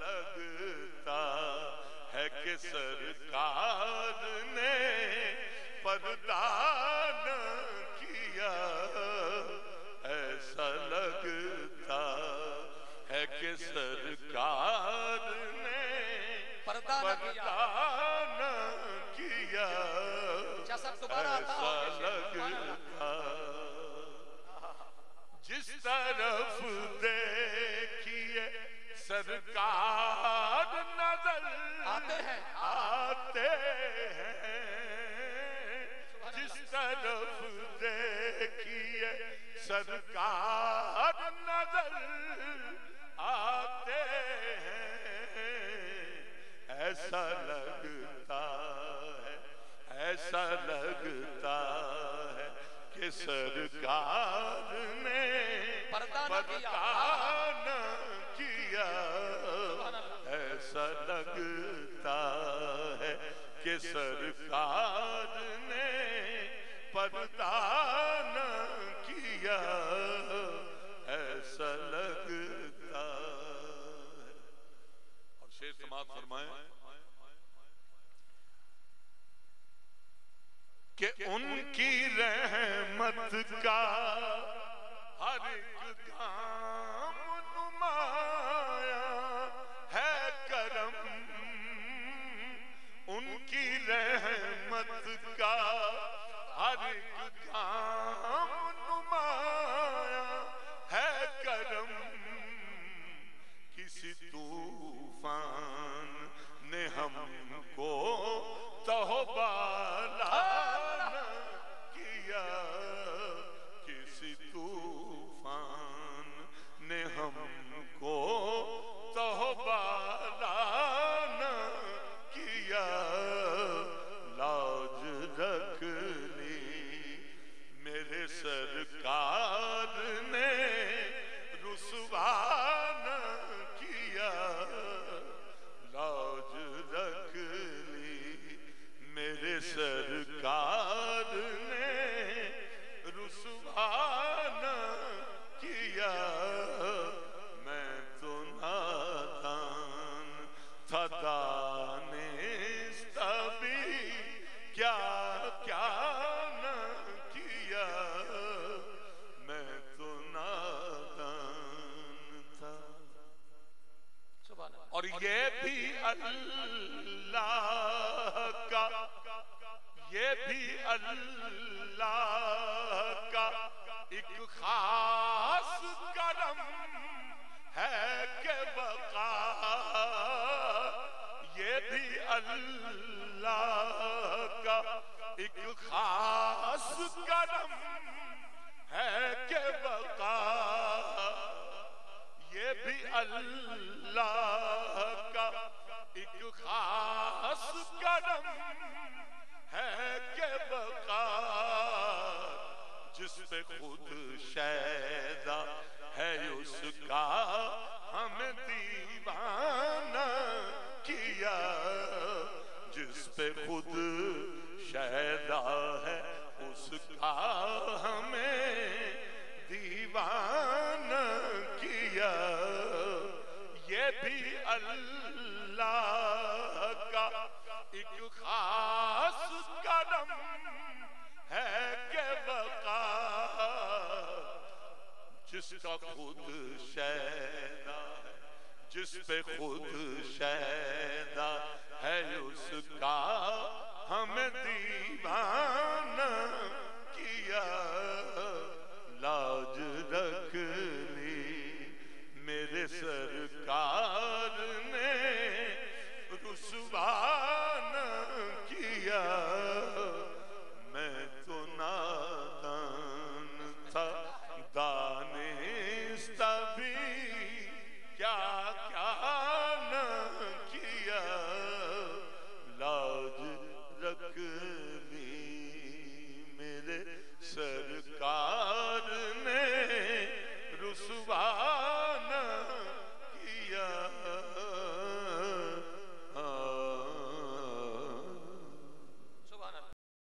लगता है कि सरकार ने परदान लगता है कि सरकार ने पर्दा न किया। ऐसा लगता है कि सरकार ने पर्दा न कि उनकी रहमत का हर एक सरकार ने रुसवा किया। मैं तो नादान था तभी क्या क्या न किया। मैं तो नादान था। और ये भी अल्लाह का ये भी अल्लाह का एक खास करम है के बका। ये भी अल्लाह का एक खास करम है के बका। ये भी अल्लाह शैदा है उसका। हमें दीवाना किया, जिस पे खुद शैदा है उसका। हमें दीवाना किया। ये भी अल्लाह का एक खास जिसका खुद शैदा जिस पे खुद शैदा है, उसका हमें दीवाना किया। लाज रख ली मेरे सरकार ने, रुसवा Swami.